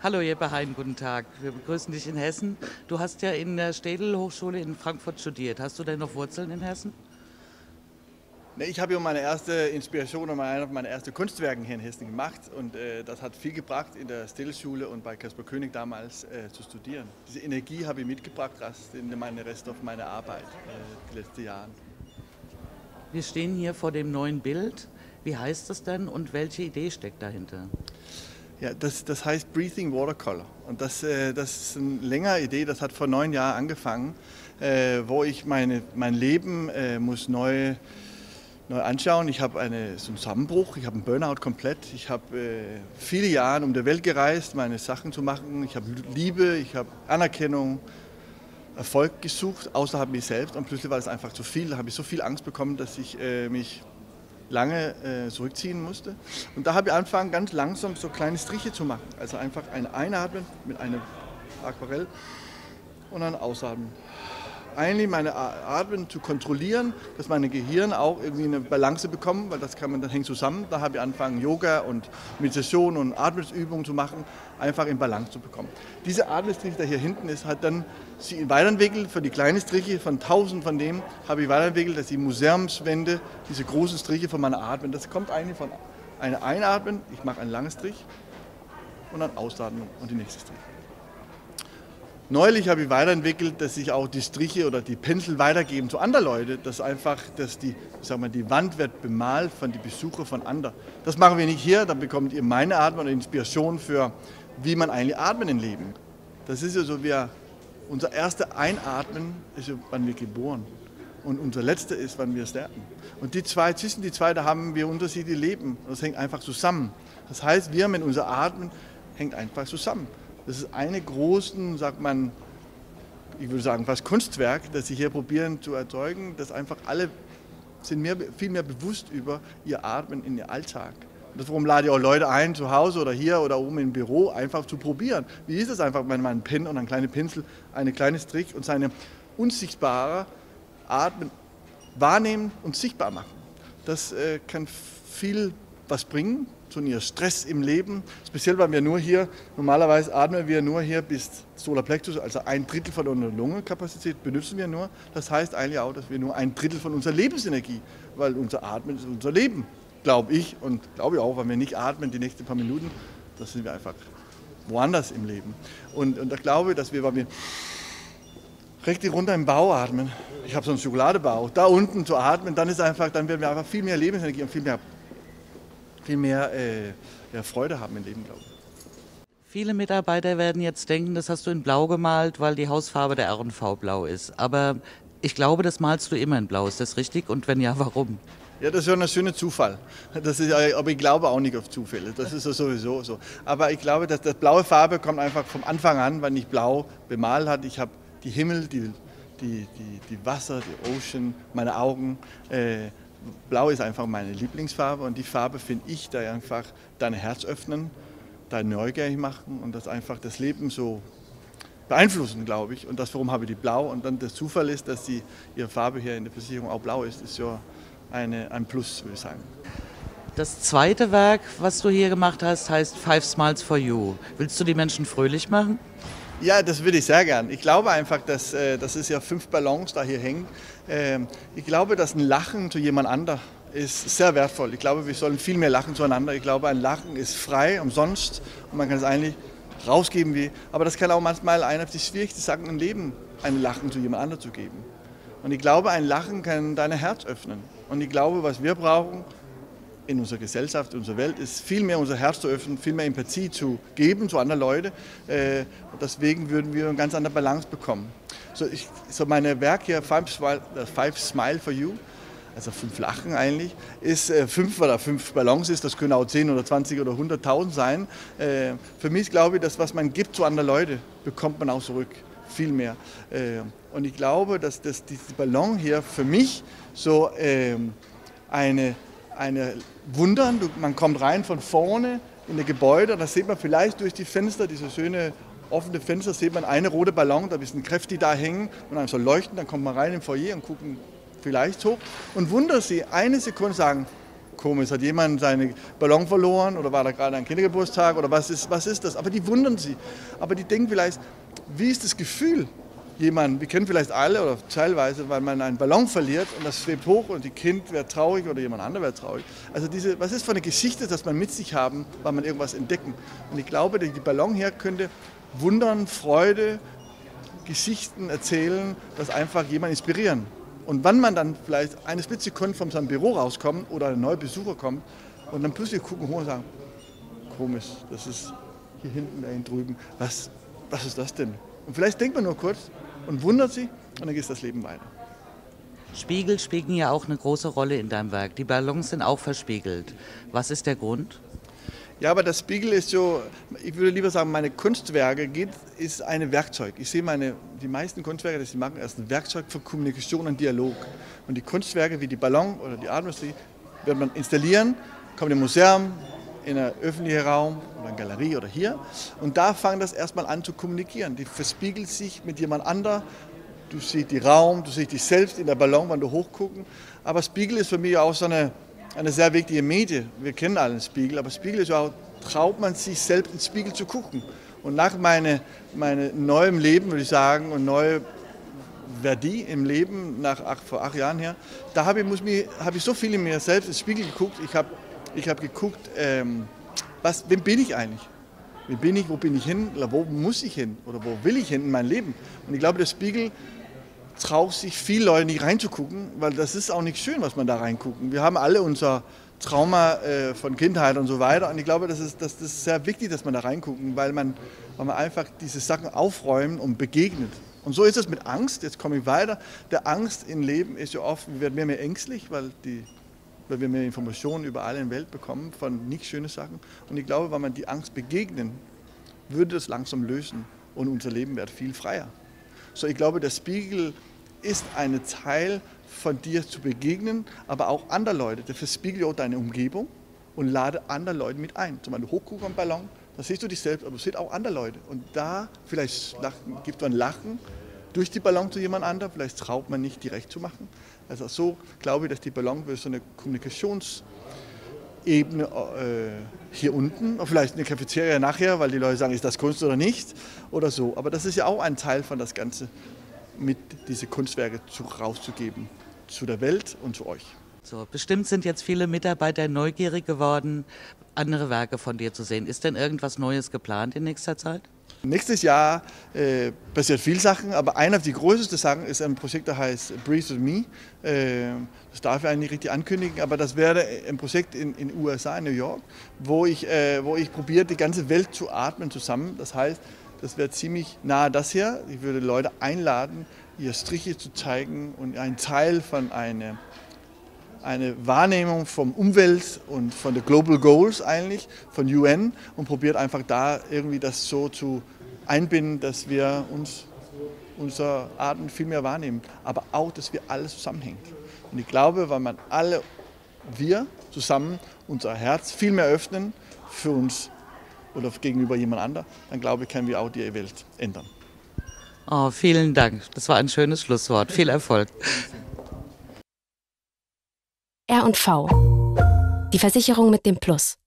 Hallo Jeppe Hein, guten Tag. Wir begrüßen dich in Hessen. Du hast ja in der Städel Hochschule in Frankfurt studiert. Hast du denn noch Wurzeln in Hessen? Ich habe ja meine erste Inspiration und meine, erste Kunstwerke hier in Hessen gemacht und äh, das hat viel gebracht in der Städelschule und bei Caspar König damals äh, zu studieren. Diese Energie habe ich mitgebracht in meine Rest auf meine Arbeit äh, die letzten Jahre. Wir stehen hier vor dem neuen Bild. Wie heißt das denn und welche Idee steckt dahinter? Ja, das, das heißt Breathing Watercolor. Und das, äh, das ist eine längere Idee, das hat vor neun Jahren angefangen, äh, wo ich meine, mein Leben äh, muss neu, neu anschauen. Ich habe eine, so einen Zusammenbruch, ich habe einen Burnout komplett. Ich habe äh, viele Jahre um die Welt gereist, meine Sachen zu machen. Ich habe Liebe, ich habe Anerkennung, Erfolg gesucht, außerhalb mich selbst. Und plötzlich war es einfach zu viel. Da habe ich so viel Angst bekommen, dass ich äh, mich lange äh, zurückziehen musste. Und da habe ich angefangen, ganz langsam so kleine Striche zu machen. Also einfach ein Einatmen mit einem Aquarell und dann Ausatmen eigentlich meine Atmen zu kontrollieren, dass mein Gehirn auch irgendwie eine Balance bekommt, weil das kann man, das hängt zusammen. Da habe ich angefangen, Yoga und Meditation und Atmungsübungen zu machen, einfach in Balance zu bekommen. Diese Atmungsstriche, der hier hinten ist, hat dann sie weiterentwickelt für die kleinen Striche, von tausend von dem habe ich weiterentwickelt, dass die Museumswände, diese großen Striche von meiner Atmen, das kommt eigentlich von einer Einatmen, ich mache einen langen Strich und dann Ausatmen und die nächste Strich. Neulich habe ich weiterentwickelt, dass ich auch die Striche oder die Pinsel weitergeben zu anderen Leuten, dass einfach, dass die, sag mal, die Wand wird bemalt von den Besuchern von anderen. Das machen wir nicht hier, dann bekommt ihr meine Atmen und Inspiration für, wie man eigentlich atmen im Leben. Das ist ja so, wir, unser erster Einatmen ist ja, wann wir geboren und unser letzter ist, wann wir sterben. Und die zwei, zwischen die zwei, da haben wir unterschiedliche Leben. Das hängt einfach zusammen. Das heißt, wir mit unser Atmen hängt einfach zusammen. Das ist eine großen, sagt man, ich würde sagen fast Kunstwerk, das sie hier probieren zu erzeugen, dass einfach alle sind mehr, viel mehr bewusst über ihr Atmen in ihr Alltag. Und darum lade ich auch Leute ein, zu Hause oder hier oder oben im Büro, einfach zu probieren. Wie ist es einfach, wenn man einen Pen und einen kleinen Pinsel, einen kleinen Strich und seine unsichtbare Atmen wahrnehmen und sichtbar machen. Das äh, kann viel was bringen, zu ihr Stress im Leben. Speziell, weil wir nur hier, normalerweise atmen wir nur hier bis Solarplexus, also ein Drittel von unserer Lungenkapazität benutzen wir nur. Das heißt eigentlich auch, dass wir nur ein Drittel von unserer Lebensenergie, weil unser Atmen ist unser Leben, glaube ich und glaube ich auch, weil wir nicht atmen die nächsten paar Minuten, das sind wir einfach woanders im Leben. Und, und da glaube ich, dass wir, weil wir richtig runter im Bauch atmen, ich habe so einen Schokoladebauch, da unten zu atmen, dann ist einfach, dann werden wir einfach viel mehr Lebensenergie und viel mehr viel mehr äh, ja, Freude haben im Leben, glaube ich. Viele Mitarbeiter werden jetzt denken, das hast du in Blau gemalt, weil die Hausfarbe der RNV blau ist. Aber ich glaube, das malst du immer in Blau. Ist das richtig? Und wenn ja, warum? Ja, das ist ja ein schöner Zufall. Das ist, aber ich glaube auch nicht auf Zufälle. Das ist sowieso so. Aber ich glaube, dass das blaue Farbe kommt einfach vom Anfang an, wenn ich blau bemalt hat. Ich habe die Himmel, die, die, die, die Wasser, die Ocean, meine Augen. Äh, Blau ist einfach meine Lieblingsfarbe und die Farbe finde ich, da einfach dein Herz öffnen, dein neugierig machen und das einfach das Leben so beeinflussen, glaube ich. Und das, warum habe ich die blau und dann der Zufall ist, dass die, ihre Farbe hier in der Versicherung auch blau ist, ist ja eine, ein Plus, würde ich sagen. Das zweite Werk, was du hier gemacht hast, heißt Five Smiles for You. Willst du die Menschen fröhlich machen? Ja, das würde ich sehr gern. Ich glaube einfach, dass äh, das ist ja fünf Ballons da hier hängen. Ähm, ich glaube, dass ein Lachen zu jemand anderem ist sehr wertvoll. Ich glaube, wir sollen viel mehr lachen zueinander. Ich glaube, ein Lachen ist frei, umsonst und man kann es eigentlich rausgeben wie. Aber das kann auch manchmal einer der schwierigsten Sachen im Leben, ein Lachen zu jemand anderem zu geben. Und ich glaube, ein Lachen kann dein Herz öffnen. Und ich glaube, was wir brauchen, in unserer Gesellschaft, in unserer Welt, ist viel mehr unser Herz zu öffnen, viel mehr Empathie zu geben zu anderen Leuten. Äh, deswegen würden wir eine ganz andere Balance bekommen. So, ich, so meine Werk hier, Five Smile, äh, Five Smile for You, also fünf Lachen eigentlich, ist äh, fünf oder fünf Ballons ist, das können auch 10 oder 20 oder 100.000 sein. Äh, für mich glaube ich, das, was man gibt zu anderen Leuten, bekommt man auch zurück. Viel mehr. Äh, und ich glaube, dass das, dieser Ballon hier für mich so ähm, eine eine Wunder. Man kommt rein von vorne in das Gebäude, da sieht man vielleicht durch die Fenster, diese schöne offene Fenster, sieht man eine rote Ballon, da ein kräftig da hängen und dann so leuchten, dann kommt man rein im Foyer und gucken vielleicht hoch und wundert sie eine Sekunde sagen, komisch, hat jemand seinen Ballon verloren oder war da gerade ein Kindergeburtstag oder was ist, was ist das? Aber die wundern sich. Aber die denken vielleicht, wie ist das Gefühl? Jemand, wir kennen vielleicht alle oder teilweise, weil man einen Ballon verliert und das schwebt hoch und die Kind wird traurig oder jemand anderes wird traurig. Also diese, was ist für eine Geschichte, dass man mit sich haben, weil man irgendwas entdecken. Und ich glaube, die Ballon her könnte wundern, Freude, Geschichten erzählen, das einfach jemand inspirieren. Und wann man dann vielleicht eine Splitsekunde von seinem Büro rauskommt oder ein neuer Besucher kommt und dann plötzlich gucken hoch und sagen, komisch, das ist hier hinten, da drüben, was, was ist das denn? Und vielleicht denkt man nur kurz und wundert sich und dann geht das Leben weiter. Spiegel spielen ja auch eine große Rolle in deinem Werk. Die Ballons sind auch verspiegelt. Was ist der Grund? Ja, aber das Spiegel ist so, ich würde lieber sagen, meine Kunstwerke geht, ist ein Werkzeug. Ich sehe meine, die meisten Kunstwerke, die sie machen, als ein Werkzeug für Kommunikation und Dialog. Und die Kunstwerke wie die Ballon oder die Artindustrie wird man installieren, kommt im Museum, in einem öffentlichen Raum oder in einer Galerie oder hier. Und da fangen das erstmal an zu kommunizieren. Die verspiegelt sich mit jemand anderem. Du siehst die Raum, du siehst dich selbst in der Ballon, wenn du hochgucken. Aber Spiegel ist für mich auch so eine eine sehr wichtige Medie. Wir kennen alle den Spiegel, aber Spiegel ist auch, traut man sich selbst ins Spiegel zu gucken. Und nach meinem meine neuem Leben, würde ich sagen, und neue Verdi im Leben, nach acht, vor acht Jahren her, da habe ich, hab ich so viel in mir selbst ins Spiegel geguckt. Ich habe ich hab geguckt, ähm, was, wem bin ich eigentlich? Wie bin ich, wo bin ich hin, oder wo muss ich hin oder wo will ich hin in mein Leben? Und ich glaube, der Spiegel traut sich viele Leute nicht reinzugucken, weil das ist auch nicht schön, was man da reingucken. Wir haben alle unser Trauma äh, von Kindheit und so weiter. Und ich glaube, das ist, das, ist sehr wichtig, dass man da reingucken, weil man, weil man einfach diese Sachen aufräumen und begegnet. Und so ist es mit Angst. Jetzt komme ich weiter. Der Angst im Leben ist ja oft, wir werden mehr, mehr ängstlich, weil, die, weil wir mehr Informationen über alle in Welt bekommen von nicht schönen Sachen. Und ich glaube, wenn man die Angst begegnen, würde das langsam lösen und unser Leben wird viel freier. So, ich glaube, der Spiegel ist ein Teil von dir zu begegnen, aber auch andere Leute. Der verspiegelt auch deine Umgebung und lade andere Leute mit ein. Zum Beispiel hochgucken am Ballon, da siehst du dich selbst, aber du siehst auch andere Leute. Und da vielleicht lachen, gibt man Lachen durch die Ballon zu jemand anderem, vielleicht traut man nicht direkt zu machen. Also so glaube ich, dass die Ballon so eine Kommunikationsebene äh, hier unten, vielleicht eine Cafeteria nachher, weil die Leute sagen, ist das Kunst oder nicht oder so. Aber das ist ja auch ein Teil von das Ganze mit diese Kunstwerke zu, rauszugeben zu der Welt und zu euch. So, bestimmt sind jetzt viele Mitarbeiter neugierig geworden, andere Werke von dir zu sehen. Ist denn irgendwas Neues geplant in nächster Zeit? Nächstes Jahr äh, passiert viel Sachen, aber einer der größten Sachen ist ein Projekt, das heißt Breathe with Me. Äh, das darf ich eigentlich richtig ankündigen, aber das wäre ein Projekt in den USA, in New York, wo ich, äh, wo ich probiere, die ganze Welt zu atmen zusammen. Das heißt, das wäre ziemlich nahe das hier. Ich würde Leute einladen, ihr Striche zu zeigen und ein Teil von einer eine Wahrnehmung vom Umwelt und von den Global Goals eigentlich, von UN und probiert einfach da irgendwie das so zu einbinden, dass wir uns unsere Arten viel mehr wahrnehmen, aber auch, dass wir alles zusammenhängt. Und ich glaube, weil man alle, wir zusammen unser Herz viel mehr öffnen für uns oder gegenüber jemand anderem, dann glaube ich, können wir auch die Welt ändern. Oh, vielen Dank. Das war ein schönes Schlusswort. Viel Erfolg. R&V. Die Versicherung mit dem Plus.